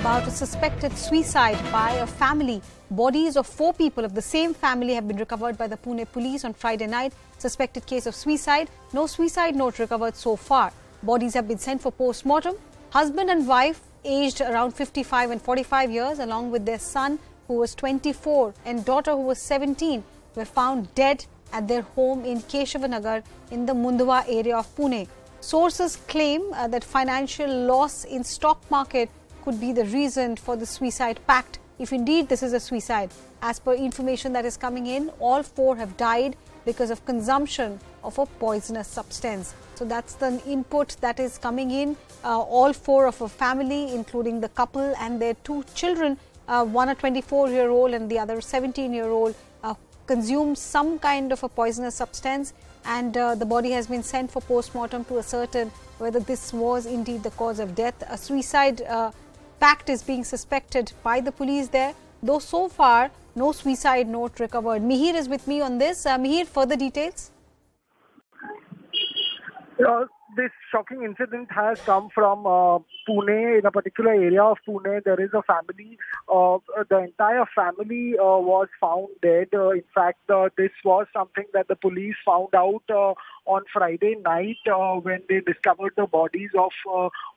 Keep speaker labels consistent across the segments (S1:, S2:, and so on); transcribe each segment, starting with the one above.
S1: about a suspected suicide by a family. Bodies of four people of the same family have been recovered by the Pune police on Friday night. Suspected case of suicide. No suicide note recovered so far. Bodies have been sent for post-mortem. Husband and wife, aged around 55 and 45 years, along with their son, who was 24, and daughter, who was 17, were found dead at their home in Keshavanagar in the Mundhwa area of Pune. Sources claim uh, that financial loss in stock market could be the reason for the suicide pact if indeed this is a suicide. As per information that is coming in, all four have died because of consumption of a poisonous substance. So that's the input that is coming in. Uh, all four of a family, including the couple and their two children, uh, one a 24 year old and the other 17 year old, uh, consumed some kind of a poisonous substance and uh, the body has been sent for post-mortem to ascertain whether this was indeed the cause of death. A suicide uh, pact is being suspected by the police there, though so far no suicide note recovered. Mihir is with me on this. Uh, Mihir, further details?
S2: Uh, this shocking incident has come from uh, Pune, in a particular area of Pune. There is a family, uh, the entire family uh, was found dead. Uh, in fact, uh, this was something that the police found out uh, on Friday night when they discovered the bodies of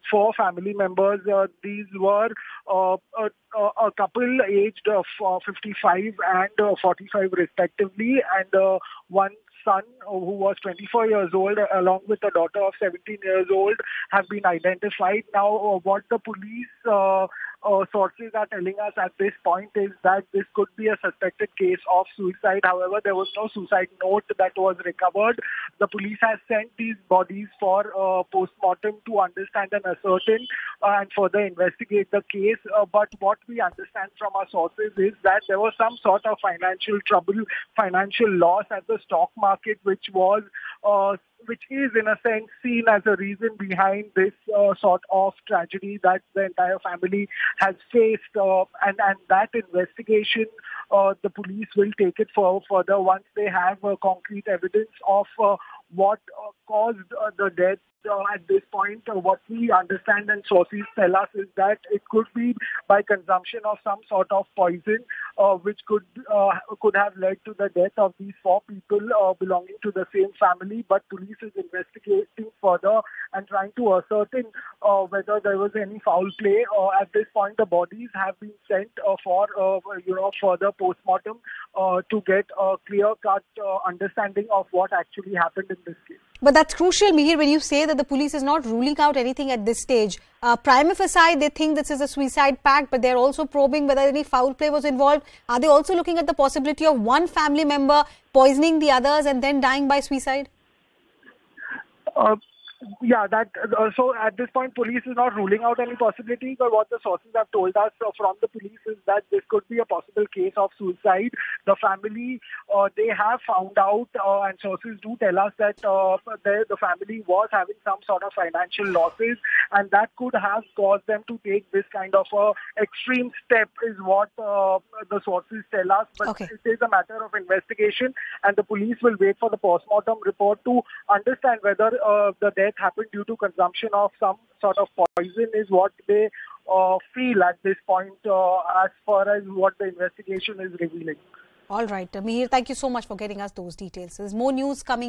S2: four family members. these were a, a, couple aged 55 and 45 respectively, and one son, who was 24 years old, along with a daughter of 17 years old, have been identified. Now, uh, what the police uh, sources are telling us at this point is that this could be a suspected case of suicide. However, there was no suicide note that was recovered. The police has sent these bodies for uh, post-mortem to understand and ascertain uh, and further investigate the case. Uh, but what we understand from our sources is that there was some sort of financial trouble, financial loss at the stock market, which was uh, which is in a sense seen as a reason behind this uh, sort of tragedy that the entire family has faced. Uh, and, and that investigation, uh, the police will take it for, further once they have uh, concrete evidence of uh, what uh, caused the death uh, at this point, uh, what we understand and sources tell us is that it could be by consumption of some sort of poison, uh, which could uh, could have led to the death of these four people uh, belonging to the same family. But police is investigating further and trying to ascertain uh, whether there was any foul play. at this point, the bodies have been sent for you know further postmortem to get a clear-cut understanding of what actually happened in this case.
S1: But that's crucial, Mihir, when you say that the police is not ruling out anything at this stage. Uh, prima facie, they think this is a suicide pact, but they're also probing whether any foul play was involved. Are they also looking at the possibility of one family member poisoning the others and then dying by suicide?
S2: Uh, yeah, that uh, so at this point, police is not ruling out any possibility. But what the sources have told us uh, from the police is that this could be a possible case of suicide. The family, uh, they have found out, uh, and sources do tell us that uh, the, the family was having some sort of financial losses, and that could have caused them to take this kind of a extreme step. Is what uh, the sources tell us. But okay. it is a matter of investigation, and the police will wait for the postmortem report to understand whether the death death happened due to consumption of some sort of poison is what they uh, feel at this point uh, as far as what the investigation is revealing.
S1: All right, Mihir, thank you so much for getting us those details. There's more news coming.